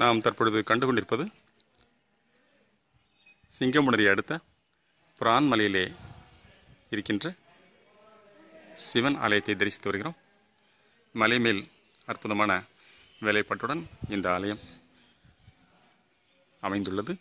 நாம் தற்பொழுது கண்டு கொண்டிருப்பது சிங்கமுனரி அடுத்த புரான் மலையிலே இருக்கின்ற சிவன் ஆலயத்தை தரிசித்து வருகிறோம். மலை மேல் அற்புதமான வேலைப்பாட்டுடன் இந்த ஆலயம் அமைந்துள்ளது.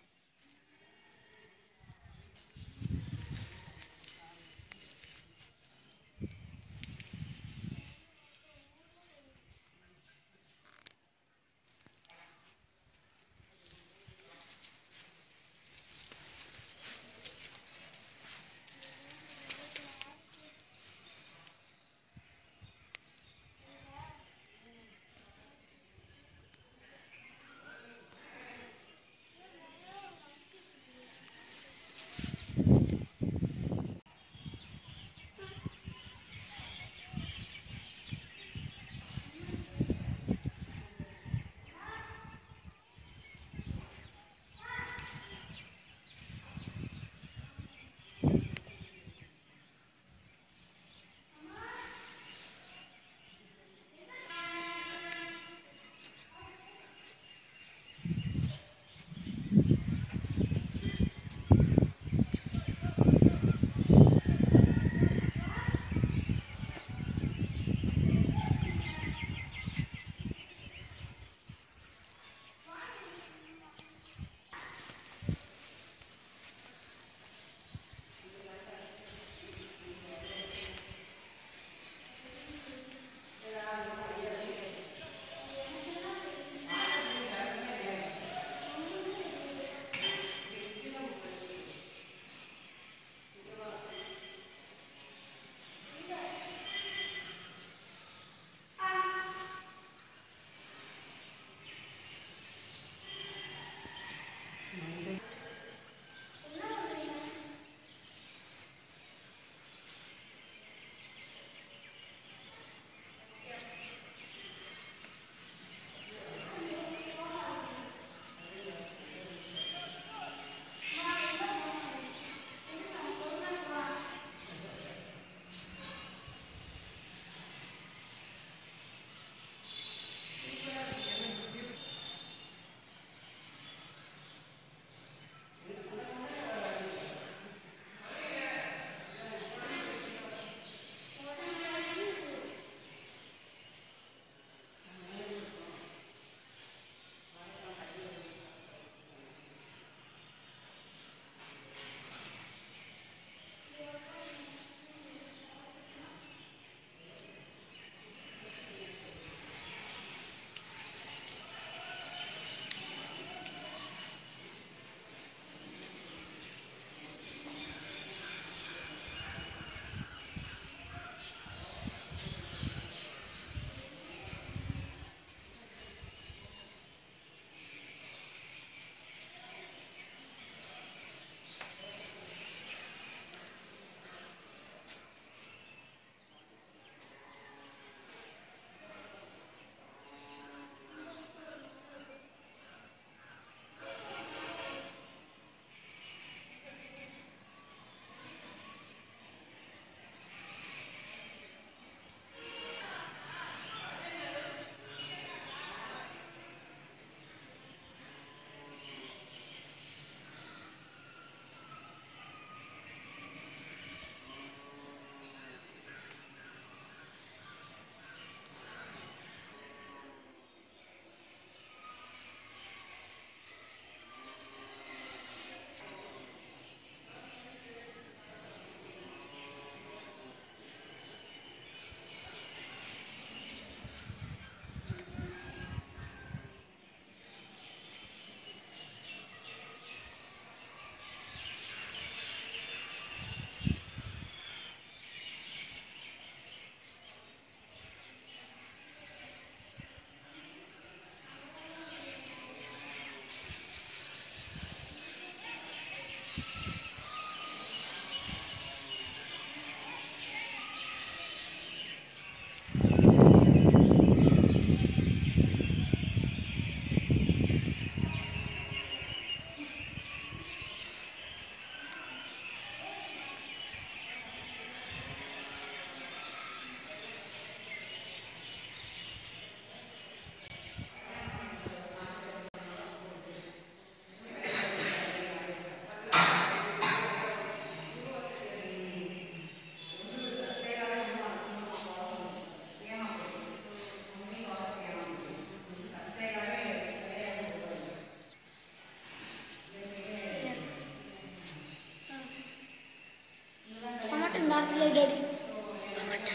நாட்டில்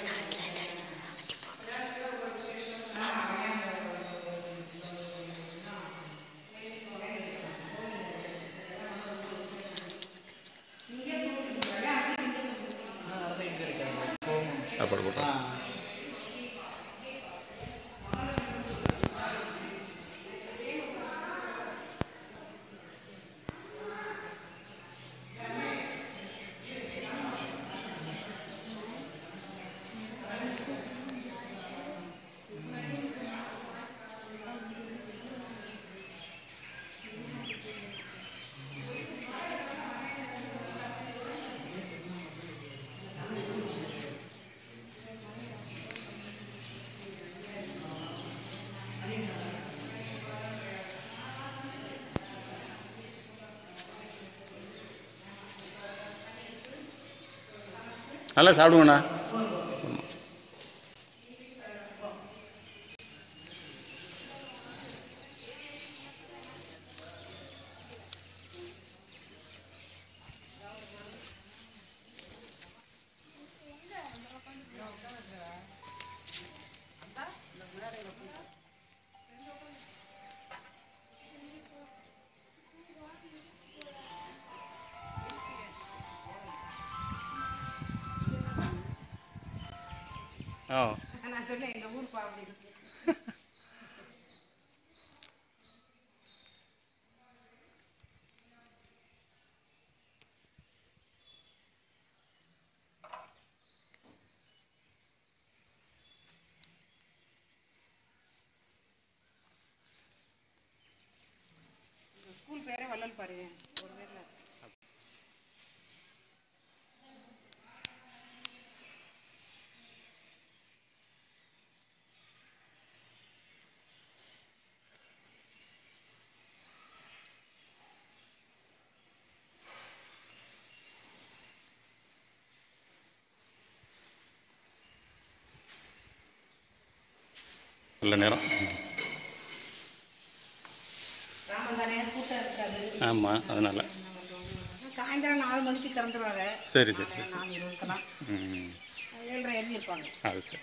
டாடி சாப்பாடு போட்டோம் நல்லா சாப்பிடுவோண்ணா Oh. ಸ್ಕೂಲ್ ಬೇರೆ ಹೊಲಲ್ಲಿ ಬರೀ நல்ல நேரம். ஆமாம் அதனால். சாயந்தரம் நாலு மணிக்கு திறந்துருவாங்க. சரி சரி சரி ம். அது சரி.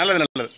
நல்லது நல்லது.